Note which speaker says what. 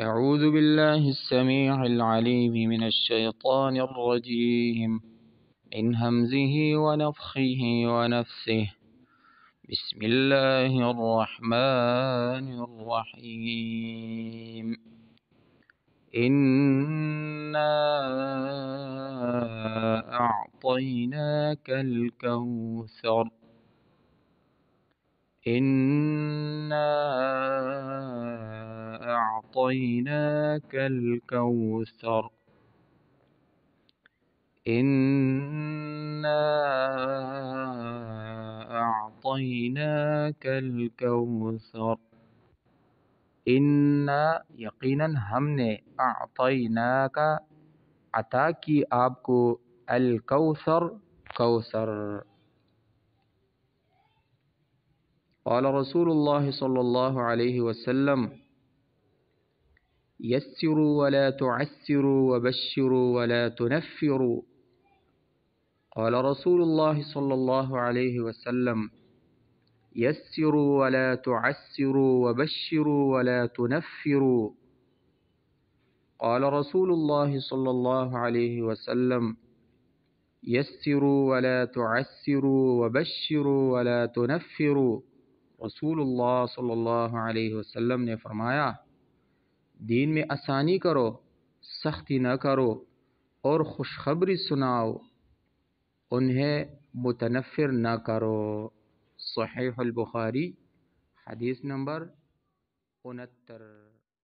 Speaker 1: أعوذ بالله السميع العليم من الشيطان الرجيم. من همزه ونفخه ونفسه بسم الله الرحمن الرحيم. إنا أعطيناك الكوثر. إنا أعطيناك الكوثر إنا أعطيناك الكوثر इन्ना यकीनन हमने आतईना का अता की आपको अल कौसर कौसर قال رسول الله صلى الله عليه وسلم يسروا ولا تعسروا وبشروا ولا تنفروا. قال رسول الله صلى الله عليه وسلم يسروا ولا تعسروا وبشروا ولا تنفروا. قال رسول الله صلى الله عليه وسلم يسروا ولا تعسروا وبشروا ولا تنفروا. رسول الله صلى الله عليه وسلم نے فرمایا دین میں آسانی کرو، سختی نہ کرو اور خوشخبری سناؤ۔ انہیں متنفر نہ کرو۔ صحیح البخاری، حدیث نمبر انہتر۔